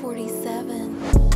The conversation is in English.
47.